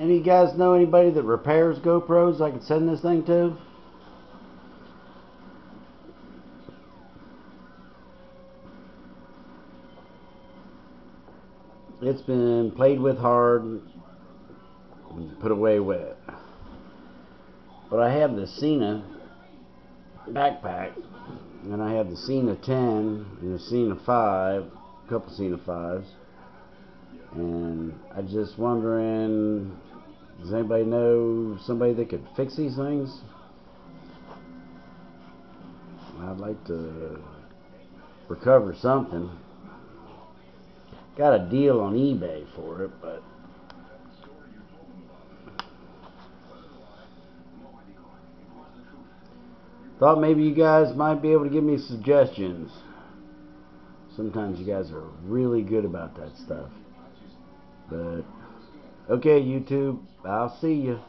Any guys know anybody that repairs GoPros I could send this thing to? It's been played with hard, and put away wet. But I have the Sena backpack, and I have the Sena 10 and the Sena 5, a couple Sena 5s. And I just wondering, does anybody know somebody that could fix these things? I'd like to recover something. Got a deal on eBay for it, but thought maybe you guys might be able to give me suggestions. Sometimes you guys are really good about that stuff. But okay, YouTube, I'll see you.